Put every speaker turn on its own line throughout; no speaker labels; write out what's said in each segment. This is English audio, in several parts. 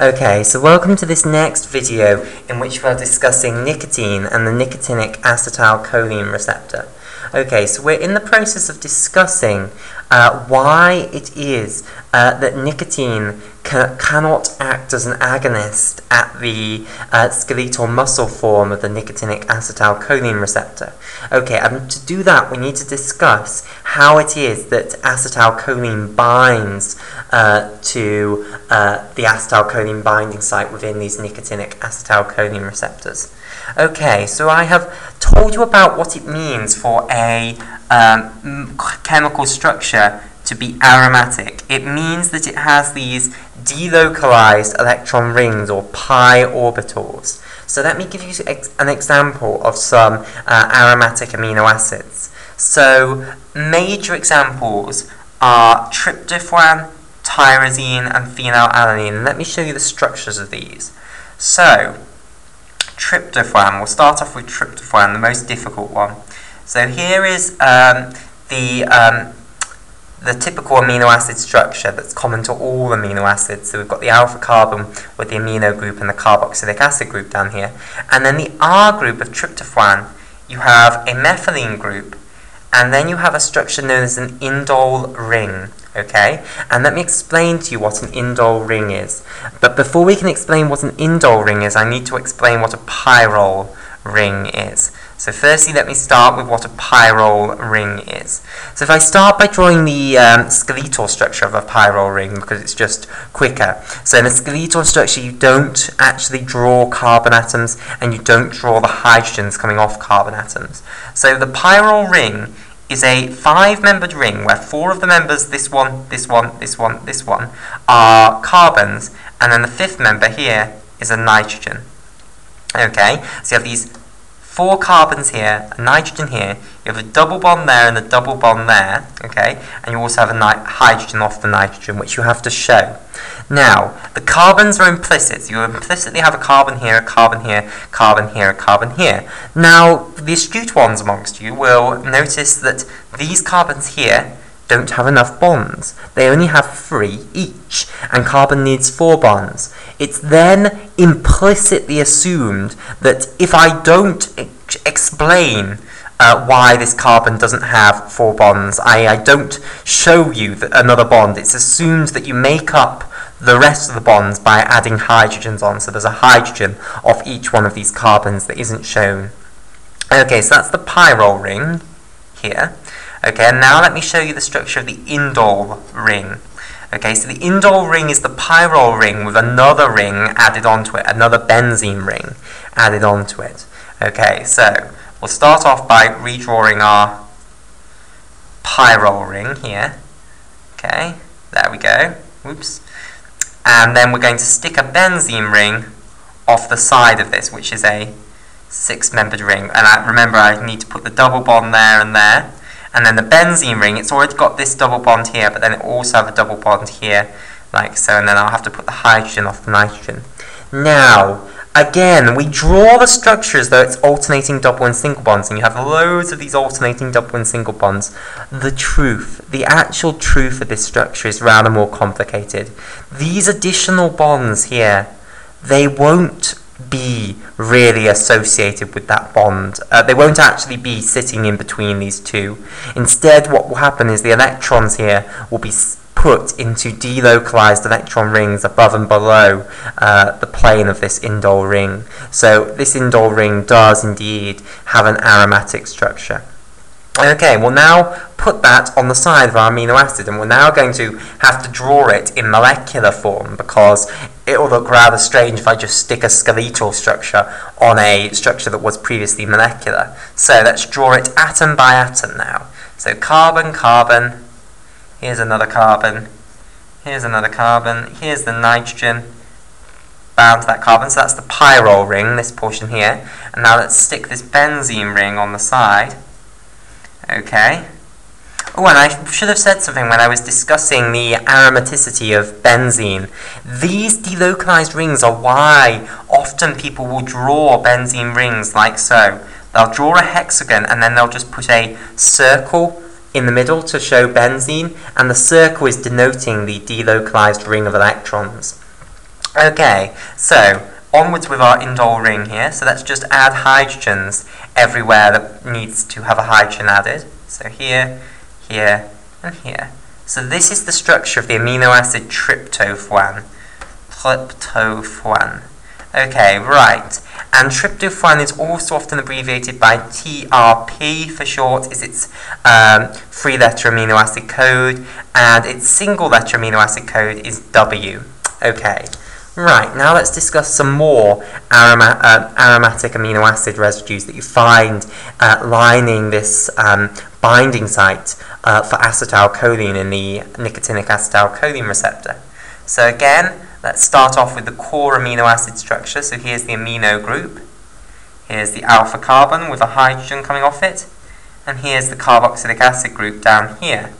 Okay, so welcome to this next video in which we're discussing nicotine and the nicotinic acetylcholine receptor. Okay, so we're in the process of discussing uh, why it is uh, that nicotine ca cannot act as an agonist at the uh, skeletal muscle form of the nicotinic acetylcholine receptor. Okay, and to do that we need to discuss how it is that acetylcholine binds uh, to uh, the acetylcholine binding site within these nicotinic acetylcholine receptors. Okay, so I have told you about what it means for a um, chemical structure to be aromatic. It means that it has these delocalized electron rings or pi orbitals. So let me give you ex an example of some uh, aromatic amino acids. So major examples are tryptophan, tyrosine, and phenylalanine. Let me show you the structures of these. So, tryptophan, we'll start off with tryptophan, the most difficult one. So here is um, the, um, the typical amino acid structure that's common to all amino acids. So we've got the alpha carbon with the amino group and the carboxylic acid group down here. And then the R group of tryptophan, you have a methylene group and then you have a structure known as an indole ring. Okay, and let me explain to you what an indole ring is. But before we can explain what an indole ring is, I need to explain what a pyrrole ring is. So firstly, let me start with what a pyrrole ring is. So if I start by drawing the um, skeletal structure of a pyrrole ring, because it's just quicker. So in a skeletal structure, you don't actually draw carbon atoms, and you don't draw the hydrogens coming off carbon atoms. So the pyrrole ring is a five-membered ring where four of the members, this one, this one, this one, this one, are carbons, and then the fifth member here is a nitrogen. Okay, so you have these four carbons here, a nitrogen here, you have a double bond there and a double bond there, okay, and you also have a hydrogen off the nitrogen, which you have to show. Now, the carbons are implicit. You implicitly have a carbon here, a carbon here, carbon here, a carbon here. Now, the astute ones amongst you will notice that these carbons here don't have enough bonds. They only have three each, and carbon needs four bonds. It's then implicitly assumed that if I don't ex explain uh, why this carbon doesn't have four bonds, I, I don't show you another bond, it's assumed that you make up the rest of the bonds by adding hydrogens on. So there's a hydrogen off each one of these carbons that isn't shown. Okay, so that's the pyrrole ring here. Okay, and now let me show you the structure of the indole ring. Okay, so the indole ring is the pyrrole ring with another ring added onto it, another benzene ring added onto it. Okay, so we'll start off by redrawing our pyrrole ring here. Okay, there we go. Whoops. And then we're going to stick a benzene ring off the side of this, which is a six-membered ring. And I, remember, I need to put the double bond there and there. And then the benzene ring, it's already got this double bond here, but then it also have a double bond here, like so. And then I'll have to put the hydrogen off the nitrogen. Now, Again, we draw the structure as though it's alternating double and single bonds, and you have loads of these alternating double and single bonds. The truth, the actual truth of this structure is rather more complicated. These additional bonds here, they won't be really associated with that bond. Uh, they won't actually be sitting in between these two. Instead, what will happen is the electrons here will be put into delocalized electron rings above and below uh, the plane of this indole ring. So this indole ring does indeed have an aromatic structure. Okay, we'll now put that on the side of our amino acid and we're now going to have to draw it in molecular form because it will look rather strange if I just stick a skeletal structure on a structure that was previously molecular. So let's draw it atom by atom now. So carbon, carbon, here's another carbon, here's another carbon, here's the nitrogen, bound to that carbon, so that's the pyrrole ring, this portion here. And now let's stick this benzene ring on the side. Okay. Oh, and I should have said something when I was discussing the aromaticity of benzene. These delocalized rings are why often people will draw benzene rings like so. They'll draw a hexagon and then they'll just put a circle in the middle to show benzene, and the circle is denoting the delocalized ring of electrons. Okay, so onwards with our indole ring here. So let's just add hydrogens everywhere that needs to have a hydrogen added. So here, here, and here. So this is the structure of the amino acid tryptophan. Tryptophan. Okay, right. And tryptophan is also often abbreviated by TRP for short, is its um, three-letter amino acid code, and its single-letter amino acid code is W. Okay. Right, now let's discuss some more aroma uh, aromatic amino acid residues that you find uh, lining this um, binding site uh, for acetylcholine in the nicotinic acetylcholine receptor. So again, let's start off with the core amino acid structure. So here's the amino group. Here's the alpha carbon with a hydrogen coming off it. And here's the carboxylic acid group down here.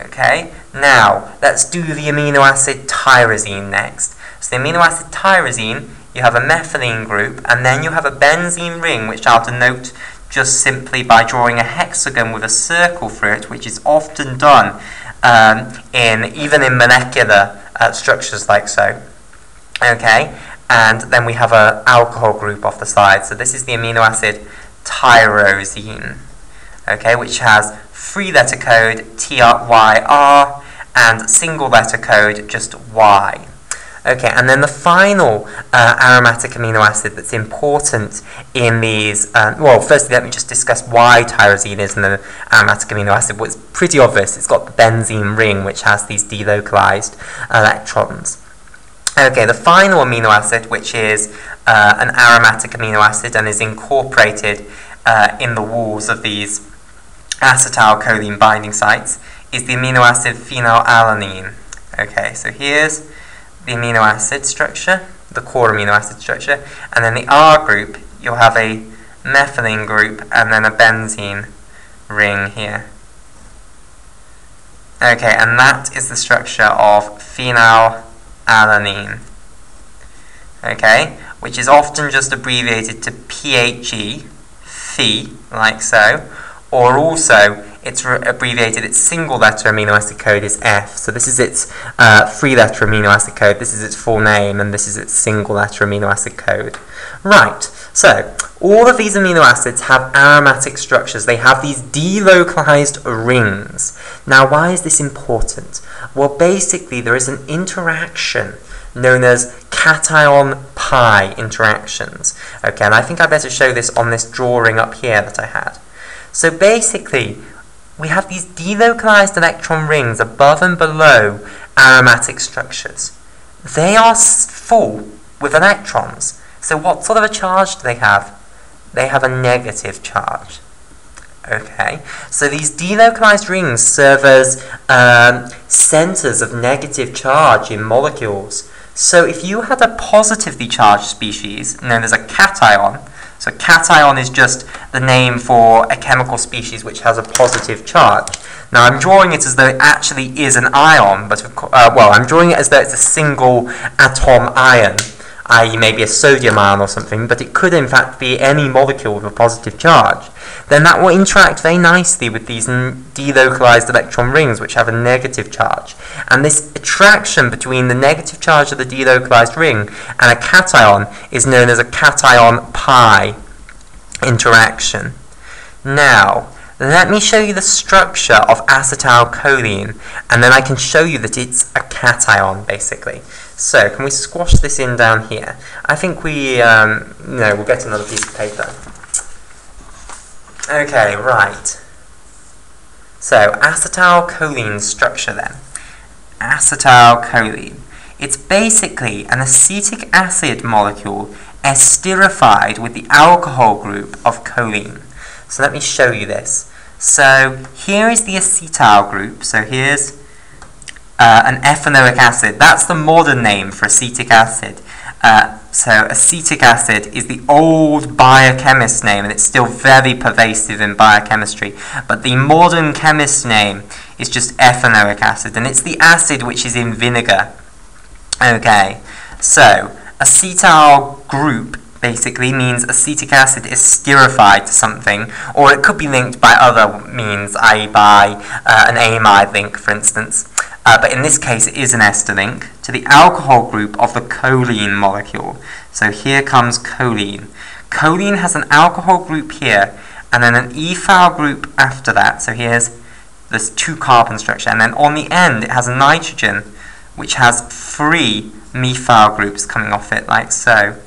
Okay, now let's do the amino acid tyrosine next. So the amino acid tyrosine, you have a methylene group, and then you have a benzene ring, which I'll denote just simply by drawing a hexagon with a circle through it, which is often done um, in even in molecular uh, structures like so. Okay, and then we have an alcohol group off the side. So this is the amino acid tyrosine, okay, which has three letter code TYR and single letter code just Y. Okay, and then the final uh, aromatic amino acid that's important in these, uh, well, firstly, let me just discuss why tyrosine is an aromatic amino acid. Well, it's pretty obvious. It's got the benzene ring, which has these delocalized electrons. Okay, the final amino acid, which is uh, an aromatic amino acid and is incorporated uh, in the walls of these acetylcholine binding sites, is the amino acid phenylalanine. Okay, so here's the amino acid structure, the core amino acid structure, and then the R group, you'll have a methylene group and then a benzene ring here. Okay, and that is the structure of phenylalanine. Okay, which is often just abbreviated to PHE, phe, like so, or also it's abbreviated, its single letter amino acid code is F. So this is its uh, three letter amino acid code, this is its full name, and this is its single letter amino acid code. Right, so all of these amino acids have aromatic structures. They have these delocalized rings. Now, why is this important? Well, basically, there is an interaction known as cation pi interactions. Okay, and I think I better show this on this drawing up here that I had. So basically, we have these delocalized electron rings above and below aromatic structures. They are full with electrons. So what sort of a charge do they have? They have a negative charge. Okay, so these delocalized rings serve as um, centers of negative charge in molecules. So if you had a positively charged species, known as a cation, so cation is just the name for a chemical species which has a positive charge. Now I'm drawing it as though it actually is an ion, but uh, well, I'm drawing it as though it's a single atom ion, i.e. maybe a sodium ion or something, but it could in fact be any molecule with a positive charge. Then that will interact very nicely with these delocalized electron rings which have a negative charge. And this attraction between the negative charge of the delocalized ring and a cation is known as a cation pi interaction. Now, let me show you the structure of acetylcholine, and then I can show you that it's a cation, basically. So, can we squash this in down here? I think we, um, no, we'll get another piece of paper. Okay, right. So, acetylcholine structure then. Acetylcholine. It's basically an acetic acid molecule esterified with the alcohol group of choline. So let me show you this. So here is the acetyl group. So here's uh, an ethanoic acid. That's the modern name for acetic acid. Uh, so acetic acid is the old biochemist name, and it's still very pervasive in biochemistry. But the modern chemist name is just ethanoic acid, and it's the acid which is in vinegar. Okay, so acetyl group basically means acetic acid is esterified to something, or it could be linked by other means, i.e. by uh, an amide link, for instance. Uh, but in this case it is an ester link, to the alcohol group of the choline molecule. So here comes choline. Choline has an alcohol group here, and then an ethyl group after that. So here's this two carbon structure, and then on the end it has a nitrogen, which has three methyl groups coming off it, like so.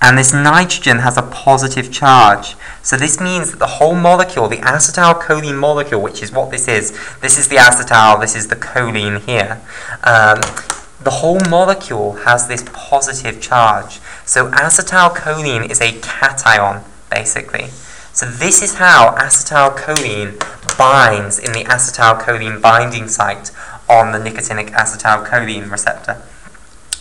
And this nitrogen has a positive charge. So this means that the whole molecule, the acetylcholine molecule, which is what this is, this is the acetyl, this is the choline here, um, the whole molecule has this positive charge. So acetylcholine is a cation, basically. So this is how acetylcholine binds in the acetylcholine binding site on the nicotinic acetylcholine receptor.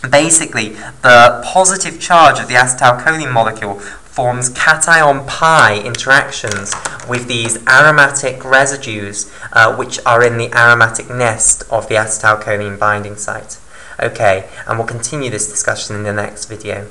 Basically, the positive charge of the acetylcholine molecule forms cation pi interactions with these aromatic residues uh, which are in the aromatic nest of the acetylcholine binding site. Okay, and we'll continue this discussion in the next video.